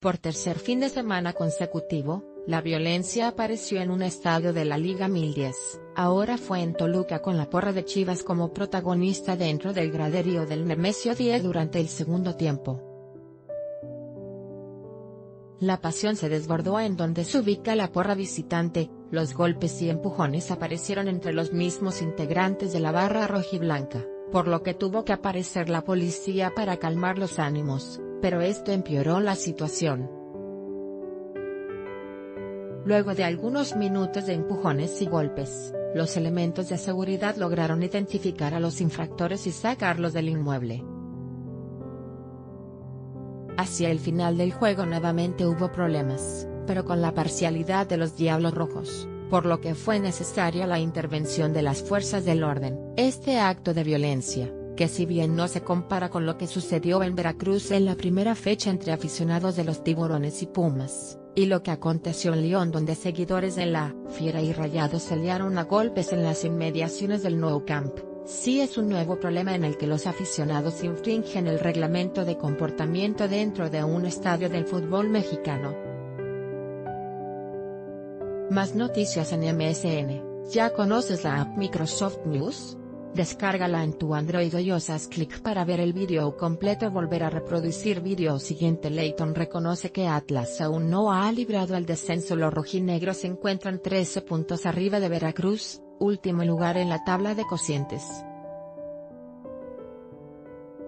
Por tercer fin de semana consecutivo, la violencia apareció en un estadio de la Liga 1010, ahora fue en Toluca con la porra de Chivas como protagonista dentro del graderío del Nemesio 10 durante el segundo tiempo. La pasión se desbordó en donde se ubica la porra visitante, los golpes y empujones aparecieron entre los mismos integrantes de la barra rojiblanca, por lo que tuvo que aparecer la policía para calmar los ánimos, pero esto empeoró la situación. Luego de algunos minutos de empujones y golpes, los elementos de seguridad lograron identificar a los infractores y sacarlos del inmueble. Hacia el final del juego nuevamente hubo problemas, pero con la parcialidad de los Diablos Rojos, por lo que fue necesaria la intervención de las fuerzas del orden. Este acto de violencia, que si bien no se compara con lo que sucedió en Veracruz en la primera fecha entre aficionados de los tiburones y Pumas, y lo que aconteció en León donde seguidores de la Fiera y Rayados se liaron a golpes en las inmediaciones del Nou Camp, sí es un nuevo problema en el que los aficionados infringen el reglamento de comportamiento dentro de un estadio del fútbol mexicano. Más noticias en MSN. ¿Ya conoces la app Microsoft News? Descárgala en tu Android o haz clic para ver el vídeo completo volver a reproducir vídeo siguiente. Leighton reconoce que Atlas aún no ha librado el descenso. Los rojinegros se encuentran 13 puntos arriba de Veracruz, último lugar en la tabla de cocientes.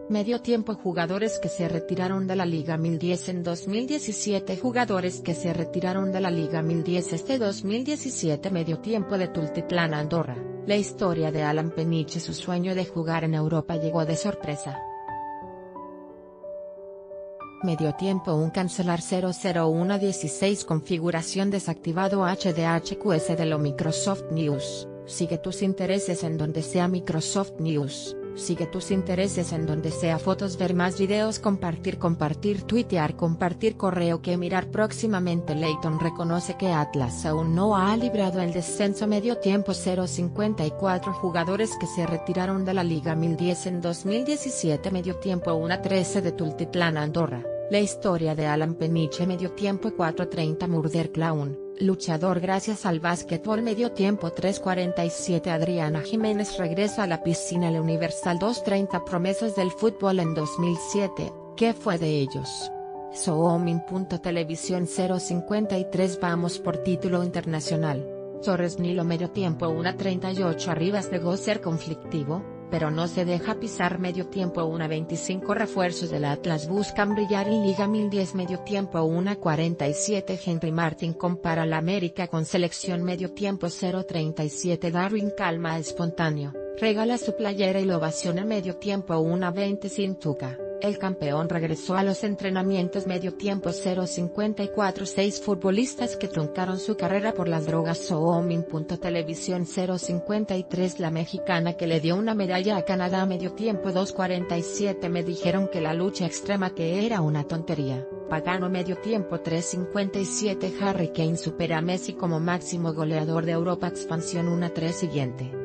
Medio tiempo Jugadores que se retiraron de la Liga 1010 en 2017 Jugadores que se retiraron de la Liga 1010 este 2017 Medio tiempo de Tultitlán Andorra, la historia de Alan Peniche Su sueño de jugar en Europa llegó de sorpresa. Medio tiempo un cancelar 00116 configuración desactivado HDHQS de lo Microsoft News, sigue tus intereses en donde sea Microsoft News. Sigue tus intereses en donde sea fotos ver más videos compartir compartir tuitear compartir correo que mirar próximamente. Leighton reconoce que Atlas aún no ha librado el descenso medio tiempo. 054 jugadores que se retiraron de la Liga 1010 en 2017 medio tiempo 1-13 de Tultitlán Andorra, la historia de Alan Peniche medio tiempo 4-30 Murder Clown luchador gracias al básquetbol medio tiempo 3.47 Adriana Jiménez regresa a la piscina el Universal 2.30 promesas del fútbol en 2007, ¿qué fue de ellos? Televisión 053 Vamos por título internacional. Torres Nilo medio tiempo 1.38 Arribas de ser conflictivo, pero no se deja pisar medio tiempo 1.25 refuerzos del Atlas. Buscan brillar en Liga 1010 medio tiempo 1.47 Henry Martin compara la América con selección medio tiempo 0.37 Darwin calma espontáneo, regala su playera y lo ovaciona medio tiempo 1.20 Sintuca. El campeón regresó a los entrenamientos medio tiempo 054 6 futbolistas que truncaron su carrera por las drogas Televisión 053 La mexicana que le dio una medalla a Canadá medio tiempo 247 me dijeron que la lucha extrema que era una tontería. Pagano medio tiempo 357 Harry Kane supera a Messi como máximo goleador de Europa expansión 1-3 siguiente.